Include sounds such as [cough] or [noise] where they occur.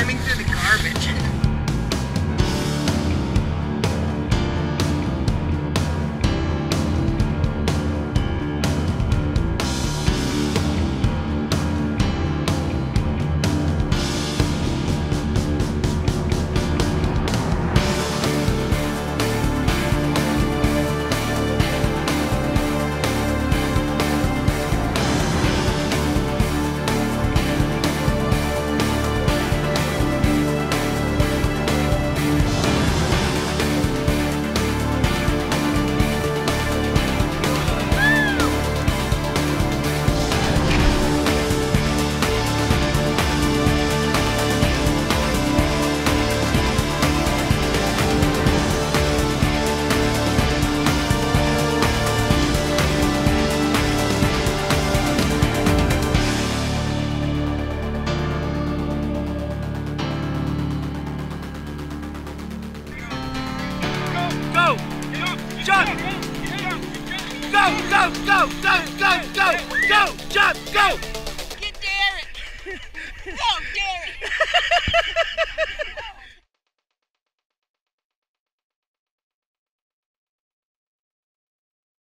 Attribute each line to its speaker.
Speaker 1: climbing through the garbage. Jump! Go, go, go, go, go, go, go, jump, go!
Speaker 2: Get Darren! Go! [laughs]